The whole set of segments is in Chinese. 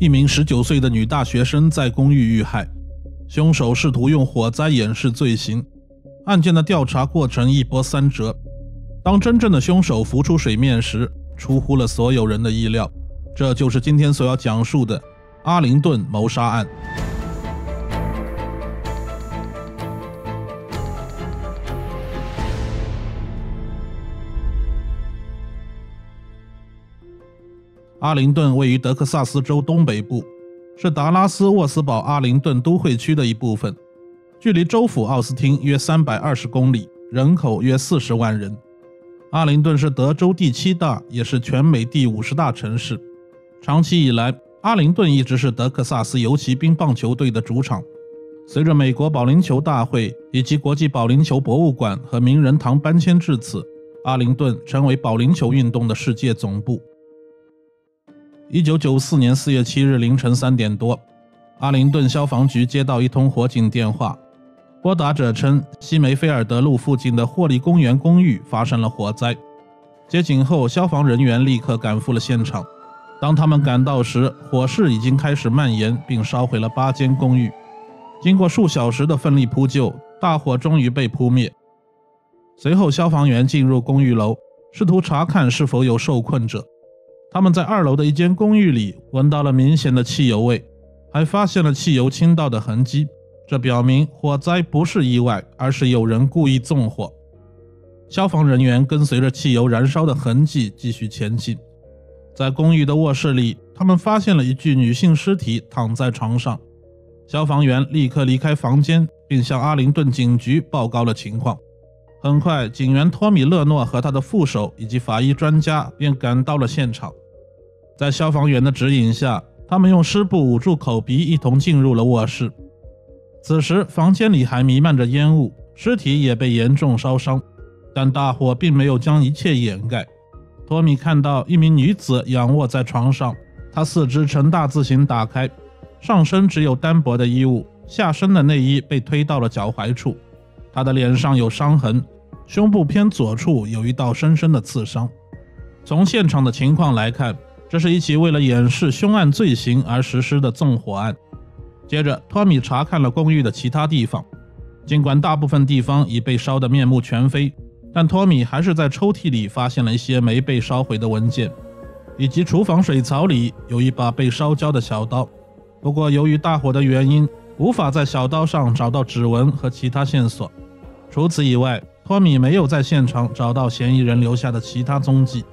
一名十九岁的女大学生在公寓遇害，凶手试图用火灾掩饰罪行。案件的调查过程一波三折，当真正的凶手浮出水面时，出乎了所有人的意料。这就是今天所要讲述的阿灵顿谋杀案。阿灵顿位于德克萨斯州东北部，是达拉斯沃斯堡阿灵顿都会区的一部分，距离州府奥斯汀约三百二十公里，人口约四十万人。阿灵顿是德州第七大，也是全美第五十大城市。长期以来，阿灵顿一直是德克萨斯游骑兵棒球队的主场。随着美国保龄球大会以及国际保龄球博物馆和名人堂搬迁至此，阿灵顿成为保龄球运动的世界总部。一九九四年四月七日凌晨三点多，阿灵顿消防局接到一通火警电话，拨打者称西梅菲尔德路附近的霍利公园公寓发生了火灾。接警后，消防人员立刻赶赴了现场。当他们赶到时，火势已经开始蔓延，并烧毁了八间公寓。经过数小时的奋力扑救，大火终于被扑灭。随后，消防员进入公寓楼，试图查看是否有受困者。他们在二楼的一间公寓里闻到了明显的汽油味，还发现了汽油倾倒的痕迹。这表明火灾不是意外，而是有人故意纵火。消防人员跟随着汽油燃烧的痕迹继续前进，在公寓的卧室里，他们发现了一具女性尸体躺在床上。消防员立刻离开房间，并向阿灵顿警局报告了情况。很快，警员托米·勒诺和他的副手以及法医专家便赶到了现场。在消防员的指引下，他们用湿布捂住口鼻，一同进入了卧室。此时，房间里还弥漫着烟雾，尸体也被严重烧伤，但大火并没有将一切掩盖。托米看到一名女子仰卧在床上，她四肢呈大字形打开，上身只有单薄的衣物，下身的内衣被推到了脚踝处。他的脸上有伤痕，胸部偏左处有一道深深的刺伤。从现场的情况来看，这是一起为了掩饰凶案罪行而实施的纵火案。接着，托米查看了公寓的其他地方，尽管大部分地方已被烧得面目全非，但托米还是在抽屉里发现了一些没被烧毁的文件，以及厨房水槽里有一把被烧焦的小刀。不过，由于大火的原因，无法在小刀上找到指纹和其他线索。除此以外，托米没有在现场找到嫌疑人留下的其他踪迹。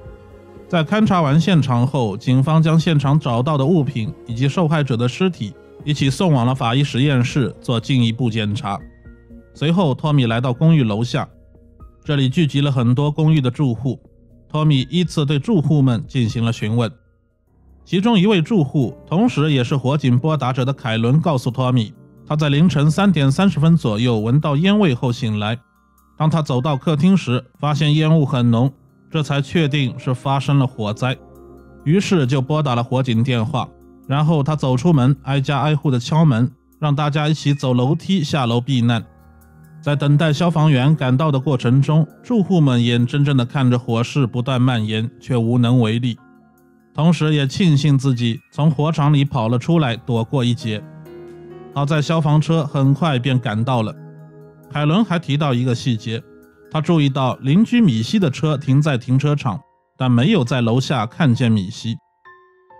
在勘察完现场后，警方将现场找到的物品以及受害者的尸体一起送往了法医实验室做进一步检查。随后，托米来到公寓楼下，这里聚集了很多公寓的住户。托米依次对住户们进行了询问。其中一位住户，同时也是火警拨打者的凯伦，告诉托米，他在凌晨三点三十分左右闻到烟味后醒来。当他走到客厅时，发现烟雾很浓。这才确定是发生了火灾，于是就拨打了火警电话。然后他走出门，挨家挨户的敲门，让大家一起走楼梯下楼避难。在等待消防员赶到的过程中，住户们眼睁睁地看着火势不断蔓延，却无能为力，同时也庆幸自己从火场里跑了出来，躲过一劫。好在消防车很快便赶到了。海伦还提到一个细节。他注意到邻居米西的车停在停车场，但没有在楼下看见米西。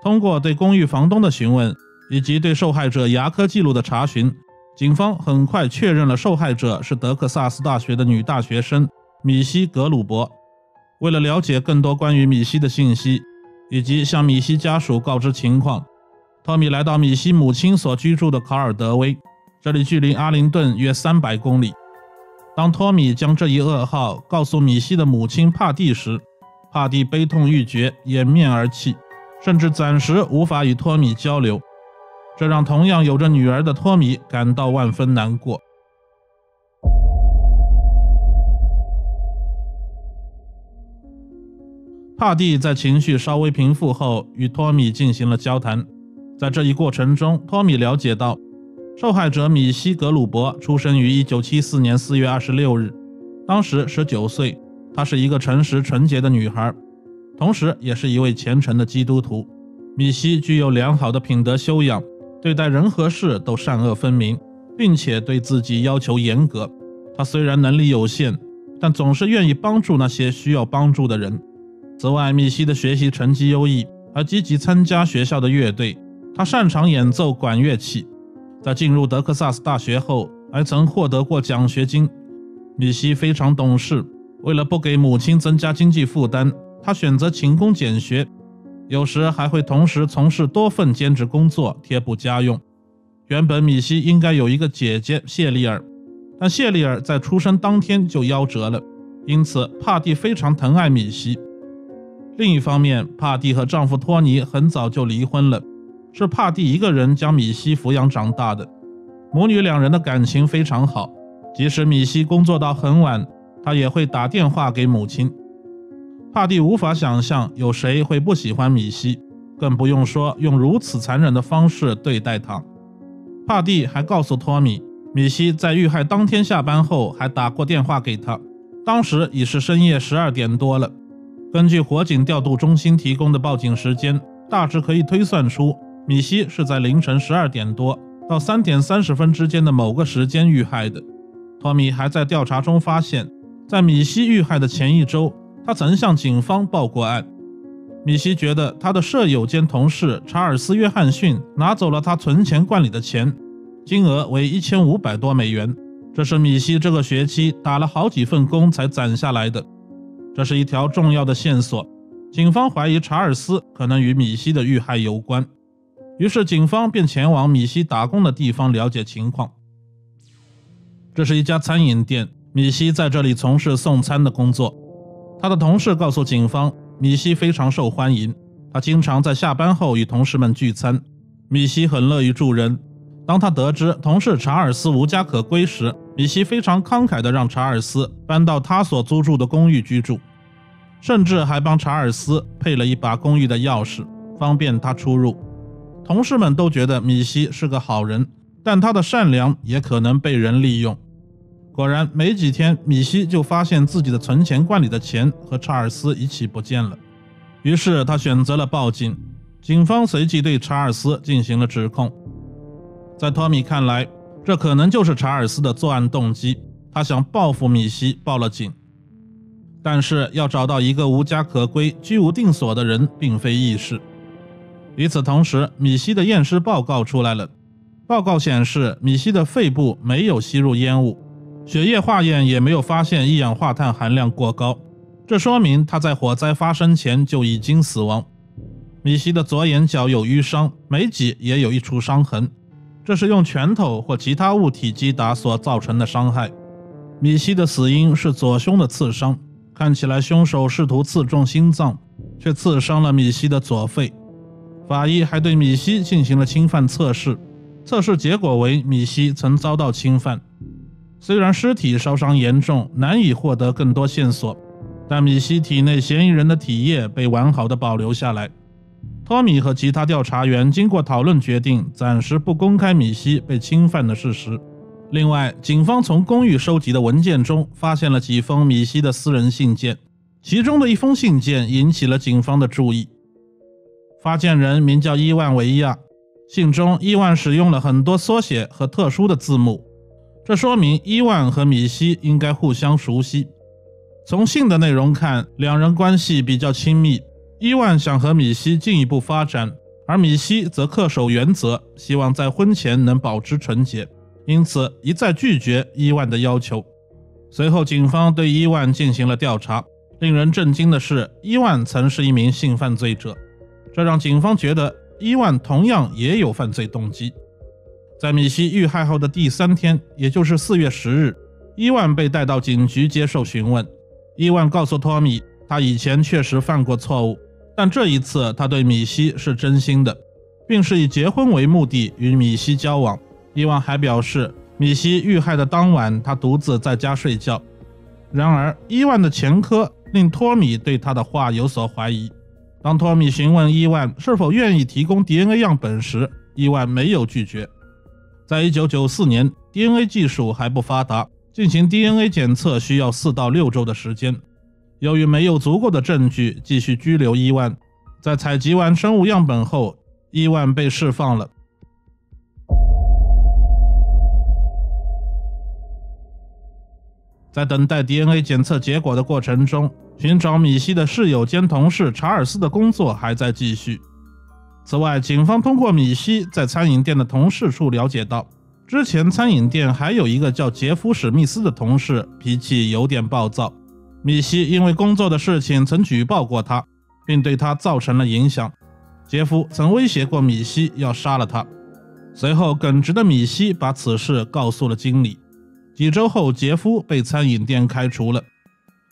通过对公寓房东的询问以及对受害者牙科记录的查询，警方很快确认了受害者是德克萨斯大学的女大学生米西·格鲁伯。为了了解更多关于米西的信息，以及向米西家属告知情况，托米来到米西母亲所居住的卡尔德威，这里距离阿灵顿约三百公里。当托米将这一噩耗告诉米西的母亲帕蒂时，帕蒂悲痛欲绝，掩面而泣，甚至暂时无法与托米交流，这让同样有着女儿的托米感到万分难过。帕蒂在情绪稍微平复后，与托米进行了交谈，在这一过程中，托米了解到。受害者米西·格鲁伯出生于1974年4月26日，当时19岁。她是一个诚实纯洁的女孩，同时也是一位虔诚的基督徒。米西具有良好的品德修养，对待人和事都善恶分明，并且对自己要求严格。他虽然能力有限，但总是愿意帮助那些需要帮助的人。此外，米西的学习成绩优异，还积极参加学校的乐队。他擅长演奏管乐器，在进入德克萨斯大学后，还曾获得过奖学金。米西非常懂事，为了不给母亲增加经济负担，他选择勤工俭学。有时还会同时从事多份兼职工作，贴补家用。原本米西应该有一个姐姐谢丽尔，但谢丽尔在出生当天就夭折了，因此帕蒂非常疼爱米西。另一方面，帕蒂和丈夫托尼很早就离婚了，是帕蒂一个人将米西抚养长大的。母女两人的感情非常好，即使米西工作到很晚，她也会打电话给母亲。帕蒂无法想象有谁会不喜欢米西，更不用说用如此残忍的方式对待他。帕蒂还告诉托米，米西在遇害当天下班后还打过电话给他，当时已是深夜十二点多了。根据火警调度中心提供的报警时间，大致可以推算出米西是在凌晨十二点多到三点三十分之间的某个时间遇害的。托米还在调查中发现，在米西遇害的前一周。他曾向警方报过案。米西觉得他的舍友兼同事查尔斯·约翰逊拿走了他存钱罐里的钱，金额为一千五百多美元。这是米西这个学期打了好几份工才攒下来的。这是一条重要的线索。警方怀疑查尔斯可能与米西的遇害有关，于是警方便前往米西打工的地方了解情况。这是一家餐饮店，米西在这里从事送餐的工作。他的同事告诉警方，米西非常受欢迎，他经常在下班后与同事们聚餐。米西很乐于助人。当他得知同事查尔斯无家可归时，米西非常慷慨地让查尔斯搬到他所租住的公寓居住，甚至还帮查尔斯配了一把公寓的钥匙，方便他出入。同事们都觉得米西是个好人，但他的善良也可能被人利用。果然，没几天，米西就发现自己的存钱罐里的钱和查尔斯一起不见了。于是他选择了报警。警方随即对查尔斯进行了指控。在托米看来，这可能就是查尔斯的作案动机。他想报复米西，报了警。但是要找到一个无家可归、居无定所的人，并非易事。与此同时，米西的验尸报告出来了。报告显示，米西的肺部没有吸入烟雾。血液化验也没有发现一氧化碳含量过高，这说明他在火灾发生前就已经死亡。米西的左眼角有淤伤，眉脊也有一处伤痕，这是用拳头或其他物体击打所造成的伤害。米西的死因是左胸的刺伤，看起来凶手试图刺中心脏，却刺伤了米西的左肺。法医还对米西进行了侵犯测试，测试结果为米西曾遭到侵犯。虽然尸体烧伤严重，难以获得更多线索，但米西体内嫌疑人的体液被完好的保留下来。托米和其他调查员经过讨论，决定暂时不公开米西被侵犯的事实。另外，警方从公寓收集的文件中发现了几封米西的私人信件，其中的一封信件引起了警方的注意。发件人名叫伊万维亚，信中伊万使用了很多缩写和特殊的字母。这说明伊万和米西应该互相熟悉。从信的内容看，两人关系比较亲密。伊万想和米西进一步发展，而米西则恪守原则，希望在婚前能保持纯洁，因此一再拒绝伊万的要求。随后，警方对伊万进行了调查。令人震惊的是，伊万曾是一名性犯罪者，这让警方觉得伊万同样也有犯罪动机。在米西遇害后的第三天，也就是四月十日，伊万被带到警局接受询问。伊万告诉托米，他以前确实犯过错误，但这一次他对米西是真心的，并是以结婚为目的与米西交往。伊万还表示，米西遇害的当晚，他独自在家睡觉。然而，伊万的前科令托米对他的话有所怀疑。当托米询问伊万是否愿意提供 DNA 样本时，伊万没有拒绝。在一九九四年，DNA 技术还不发达，进行 DNA 检测需要四到六周的时间。由于没有足够的证据继续拘留伊万，在采集完生物样本后，伊万被释放了。在等待 DNA 检测结果的过程中，寻找米西的室友兼同事查尔斯的工作还在继续。此外，警方通过米西在餐饮店的同事处了解到，之前餐饮店还有一个叫杰夫·史密斯的同事，脾气有点暴躁。米西因为工作的事情曾举报过他，并对他造成了影响。杰夫曾威胁过米西要杀了他。随后，耿直的米西把此事告诉了经理。几周后，杰夫被餐饮店开除了。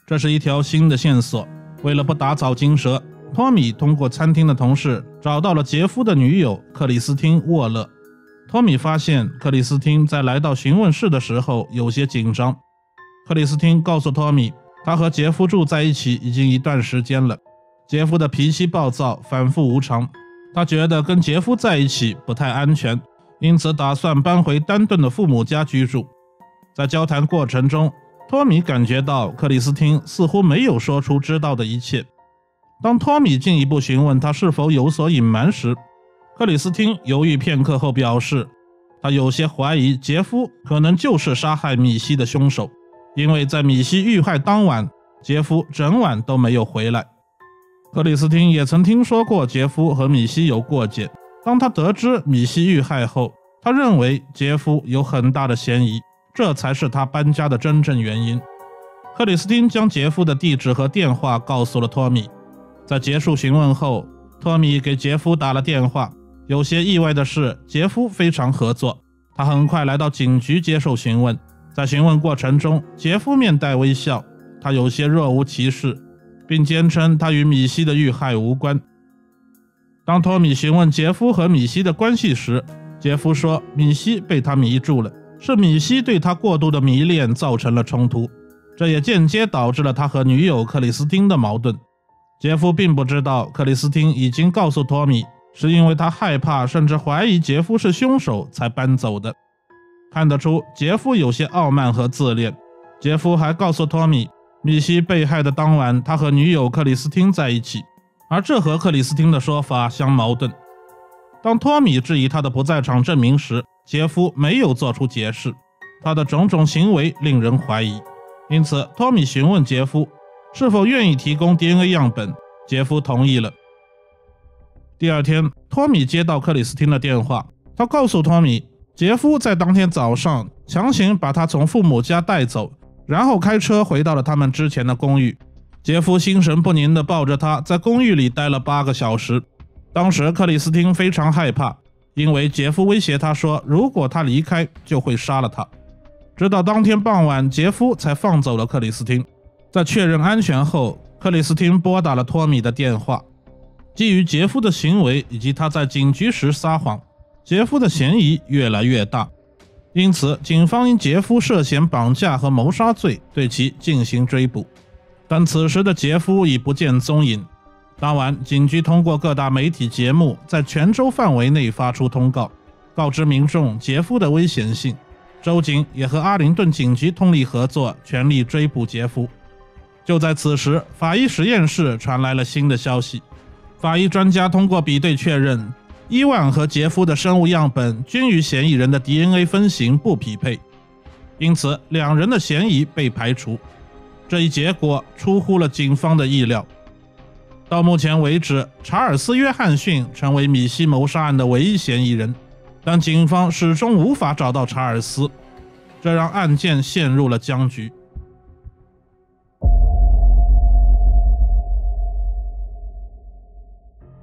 这是一条新的线索。为了不打草惊蛇。托米通过餐厅的同事找到了杰夫的女友克里斯汀·沃勒。托米发现克里斯汀在来到询问室的时候有些紧张。克里斯汀告诉托米，他和杰夫住在一起已经一段时间了。杰夫的脾气暴躁，反复无常。他觉得跟杰夫在一起不太安全，因此打算搬回丹顿的父母家居住。在交谈过程中，托米感觉到克里斯汀似乎没有说出知道的一切。当托米进一步询问他是否有所隐瞒时，克里斯汀犹豫片刻后表示，他有些怀疑杰夫可能就是杀害米西的凶手，因为在米西遇害当晚，杰夫整晚都没有回来。克里斯汀也曾听说过杰夫和米西有过节。当他得知米西遇害后，他认为杰夫有很大的嫌疑，这才是他搬家的真正原因。克里斯汀将杰夫的地址和电话告诉了托米。在结束询问后，托米给杰夫打了电话。有些意外的是，杰夫非常合作。他很快来到警局接受询问。在询问过程中，杰夫面带微笑，他有些若无其事，并坚称他与米西的遇害无关。当托米询问杰夫和米西的关系时，杰夫说米西被他迷住了，是米西对他过度的迷恋造成了冲突，这也间接导致了他和女友克里斯汀的矛盾。杰夫并不知道克里斯汀已经告诉托米，是因为他害怕甚至怀疑杰夫是凶手才搬走的。看得出杰夫有些傲慢和自恋。杰夫还告诉托米，米西被害的当晚他和女友克里斯汀在一起，而这和克里斯汀的说法相矛盾。当托米质疑他的不在场证明时，杰夫没有做出解释，他的种种行为令人怀疑。因此，托米询问杰夫。是否愿意提供 DNA 样本？杰夫同意了。第二天，托米接到克里斯汀的电话，他告诉托米，杰夫在当天早上强行把他从父母家带走，然后开车回到了他们之前的公寓。杰夫心神不宁地抱着他在公寓里待了八个小时。当时克里斯汀非常害怕，因为杰夫威胁他说，如果他离开，就会杀了他。直到当天傍晚，杰夫才放走了克里斯汀。在确认安全后，克里斯汀拨打了托米的电话。基于杰夫的行为以及他在警局时撒谎，杰夫的嫌疑越来越大。因此，警方因杰夫涉嫌绑架和谋杀罪对其进行追捕。但此时的杰夫已不见踪影。当晚，警局通过各大媒体节目，在全州范围内发出通告，告知民众杰夫的危险性。州警也和阿灵顿警局通力合作，全力追捕杰夫。就在此时，法医实验室传来了新的消息。法医专家通过比对确认，伊万和杰夫的生物样本均与嫌疑人的 DNA 分型不匹配，因此两人的嫌疑被排除。这一结果出乎了警方的意料。到目前为止，查尔斯·约翰逊成为米西谋杀案的唯一嫌疑人，但警方始终无法找到查尔斯，这让案件陷入了僵局。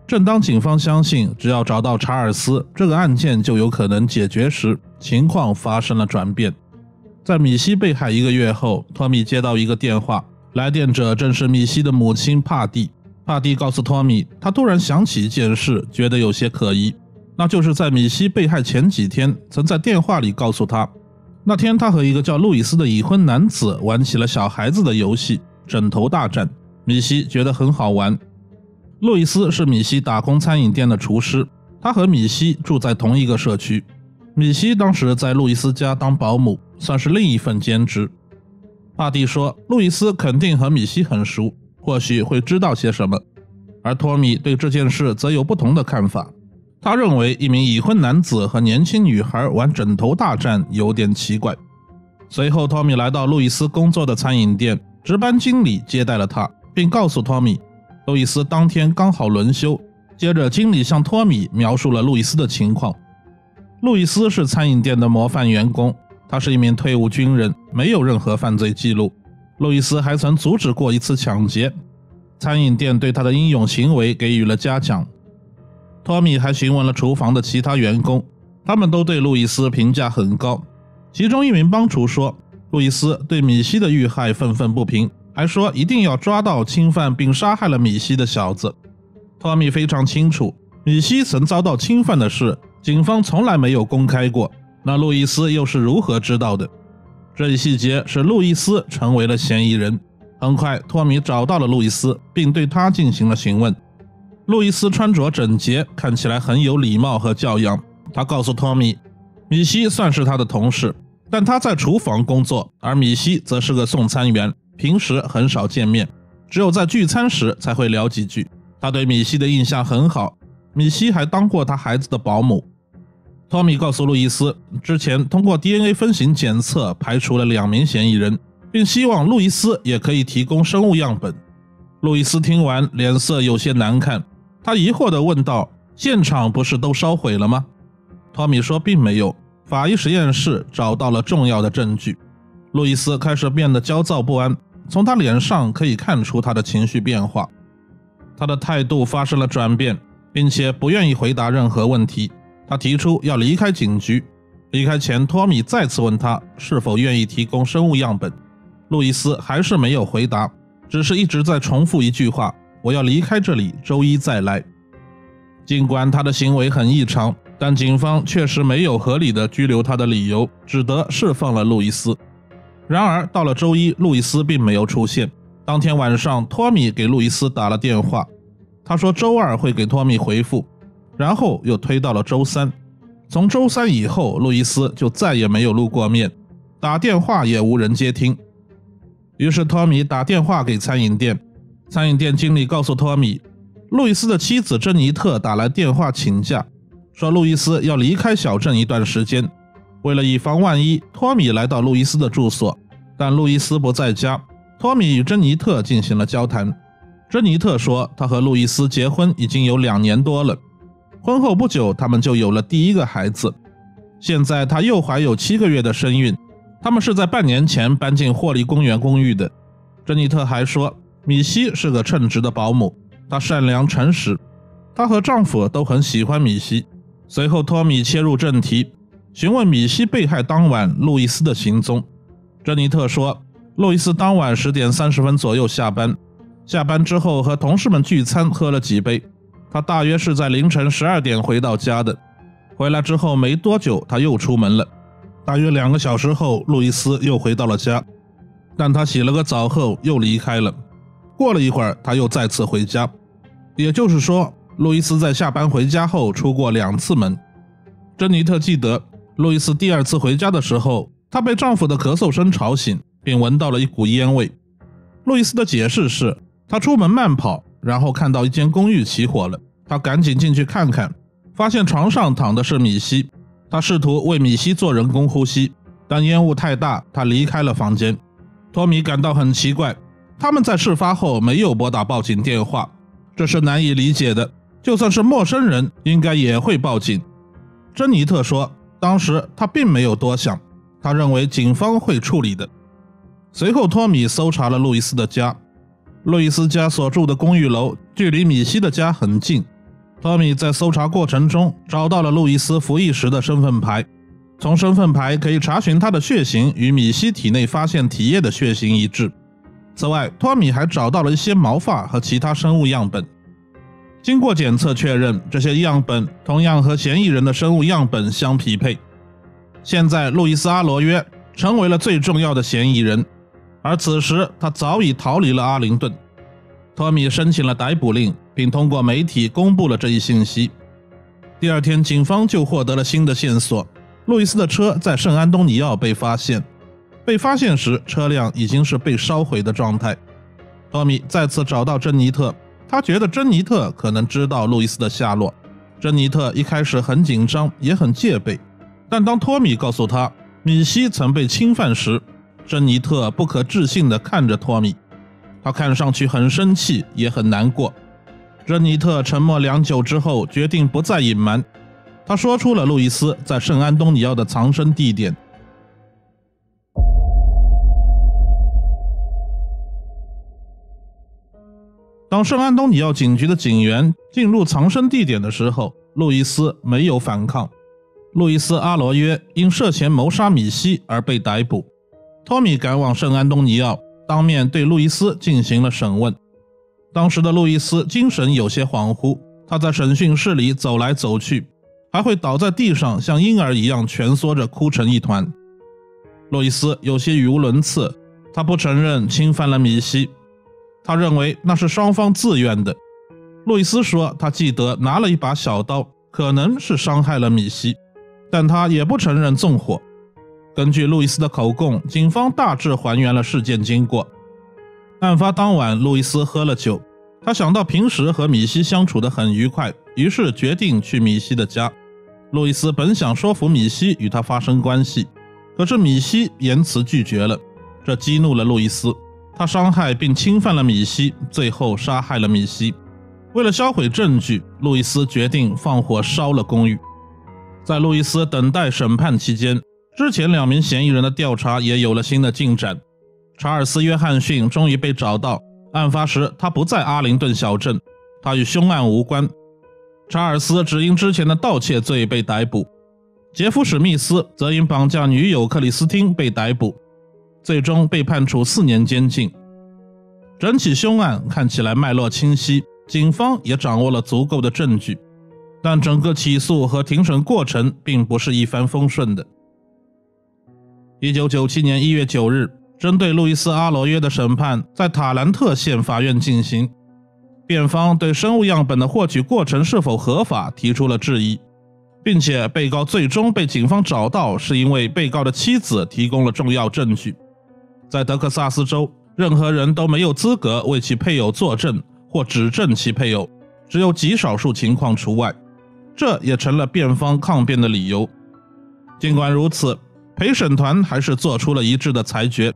正当警方相信只要找到查尔斯，这个案件就有可能解决时，情况发生了转变。在米西被害一个月后，托米接到一个电话，来电者正是米西的母亲帕蒂。帕蒂告诉托米，他突然想起一件事，觉得有些可疑，那就是在米西被害前几天，曾在电话里告诉他，那天他和一个叫路易斯的已婚男子玩起了小孩子的游戏——枕头大战。米西觉得很好玩。路易斯是米西打工餐饮店的厨师，他和米西住在同一个社区。米西当时在路易斯家当保姆，算是另一份兼职。帕蒂说，路易斯肯定和米西很熟，或许会知道些什么。而托米对这件事则有不同的看法。他认为一名已婚男子和年轻女孩玩枕头大战有点奇怪。随后，托米来到路易斯工作的餐饮店，值班经理接待了他，并告诉托米，路易斯当天刚好轮休。接着，经理向托米描述了路易斯的情况。路易斯是餐饮店的模范员工，他是一名退伍军人，没有任何犯罪记录。路易斯还曾阻止过一次抢劫，餐饮店对他的英勇行为给予了嘉奖。托米还询问了厨房的其他员工，他们都对路易斯评价很高。其中一名帮厨说，路易斯对米西的遇害愤愤不平，还说一定要抓到侵犯并杀害了米西的小子。托米非常清楚，米西曾遭到侵犯的事，警方从来没有公开过。那路易斯又是如何知道的？这一细节使路易斯成为了嫌疑人。很快，托米找到了路易斯，并对他进行了询问。路易斯穿着整洁，看起来很有礼貌和教养。他告诉托米，米西算是他的同事，但他在厨房工作，而米西则是个送餐员，平时很少见面，只有在聚餐时才会聊几句。他对米西的印象很好，米西还当过他孩子的保姆。托米告诉路易斯，之前通过 DNA 分型检测排除了两名嫌疑人，并希望路易斯也可以提供生物样本。路易斯听完，脸色有些难看，他疑惑地问道：“现场不是都烧毁了吗？”托米说：“并没有，法医实验室找到了重要的证据。”路易斯开始变得焦躁不安，从他脸上可以看出他的情绪变化，他的态度发生了转变，并且不愿意回答任何问题。他提出要离开警局。离开前，托米再次问他是否愿意提供生物样本。路易斯还是没有回答，只是一直在重复一句话：“我要离开这里，周一再来。”尽管他的行为很异常，但警方确实没有合理的拘留他的理由，只得释放了路易斯。然而，到了周一，路易斯并没有出现。当天晚上，托米给路易斯打了电话，他说周二会给托米回复。然后又推到了周三，从周三以后，路易斯就再也没有露过面，打电话也无人接听。于是托米打电话给餐饮店，餐饮店经理告诉托米，路易斯的妻子珍妮特打来电话请假，说路易斯要离开小镇一段时间。为了以防万一，托米来到路易斯的住所，但路易斯不在家。托米与珍妮特进行了交谈，珍妮特说，她和路易斯结婚已经有两年多了。婚后不久，他们就有了第一个孩子。现在她又怀有七个月的身孕。他们是在半年前搬进霍利公园公寓的。珍妮特还说，米西是个称职的保姆，她善良诚实，她和丈夫都很喜欢米西。随后，托米切入正题，询问米西被害当晚路易斯的行踪。珍妮特说，路易斯当晚十点三十分左右下班，下班之后和同事们聚餐，喝了几杯。他大约是在凌晨十二点回到家的，回来之后没多久，他又出门了。大约两个小时后，路易斯又回到了家，但他洗了个澡后又离开了。过了一会儿，他又再次回家，也就是说，路易斯在下班回家后出过两次门。珍妮特记得，路易斯第二次回家的时候，她被丈夫的咳嗽声吵醒，并闻到了一股烟味。路易斯的解释是，他出门慢跑。然后看到一间公寓起火了，他赶紧进去看看，发现床上躺的是米西。他试图为米西做人工呼吸，但烟雾太大，他离开了房间。托米感到很奇怪，他们在事发后没有拨打报警电话，这是难以理解的。就算是陌生人，应该也会报警。珍妮特说，当时他并没有多想，他认为警方会处理的。随后，托米搜查了路易斯的家。路易斯家所住的公寓楼距离米西的家很近。托米在搜查过程中找到了路易斯服役时的身份牌，从身份牌可以查询他的血型与米西体内发现体液的血型一致。此外，托米还找到了一些毛发和其他生物样本。经过检测确认，这些样本同样和嫌疑人的生物样本相匹配。现在，路易斯·阿罗约成为了最重要的嫌疑人。而此时，他早已逃离了阿灵顿。托米申请了逮捕令，并通过媒体公布了这一信息。第二天，警方就获得了新的线索：路易斯的车在圣安东尼奥被发现。被发现时，车辆已经是被烧毁的状态。托米再次找到珍妮特，他觉得珍妮特可能知道路易斯的下落。珍妮特一开始很紧张，也很戒备，但当托米告诉他米西曾被侵犯时，珍妮特不可置信地看着托米，他看上去很生气，也很难过。珍妮特沉默良久之后，决定不再隐瞒，他说出了路易斯在圣安东尼奥的藏身地点。当圣安东尼奥警局的警员进入藏身地点的时候，路易斯没有反抗。路易斯·阿罗约因涉嫌谋杀米西而被逮捕。托米赶往圣安东尼奥，当面对路易斯进行了审问。当时的路易斯精神有些恍惚，他在审讯室里走来走去，还会倒在地上像婴儿一样蜷缩着哭成一团。路易斯有些语无伦次，他不承认侵犯了米西。他认为那是双方自愿的。路易斯说，他记得拿了一把小刀，可能是伤害了米西，但他也不承认纵火。根据路易斯的口供，警方大致还原了事件经过。案发当晚，路易斯喝了酒，他想到平时和米西相处得很愉快，于是决定去米西的家。路易斯本想说服米西与他发生关系，可是米西言辞拒绝了，这激怒了路易斯。他伤害并侵犯了米西，最后杀害了米西。为了销毁证据，路易斯决定放火烧了公寓。在路易斯等待审判期间，之前两名嫌疑人的调查也有了新的进展。查尔斯·约翰逊终于被找到，案发时他不在阿灵顿小镇，他与凶案无关。查尔斯只因之前的盗窃罪被逮捕，杰夫·史密斯则因绑架女友克里斯汀被逮捕。最终被判处四年监禁。整起凶案看起来脉络清晰，警方也掌握了足够的证据，但整个起诉和庭审过程并不是一帆风顺的。一九九七年一月九日，针对路易斯·阿罗约的审判在塔兰特县法院进行，辩方对生物样本的获取过程是否合法提出了质疑。并且，被告最终被警方找到，是因为被告的妻子提供了重要证据。在德克萨斯州，任何人都没有资格为其配偶作证或指证其配偶，只有极少数情况除外。这也成了辩方抗辩的理由。尽管如此，陪审团还是做出了一致的裁决：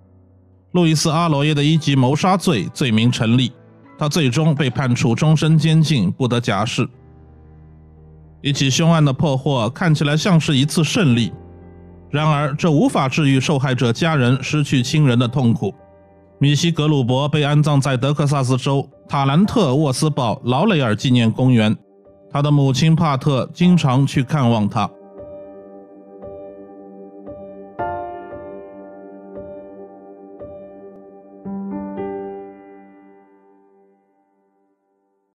路易斯·阿罗耶的一级谋杀罪罪名成立，他最终被判处终身监禁，不得假释。一起凶案的破获看起来像是一次胜利。然而，这无法治愈受害者家人失去亲人的痛苦。米西·格鲁伯被安葬在德克萨斯州塔兰特沃斯堡劳雷尔纪念公园。他的母亲帕特经常去看望他。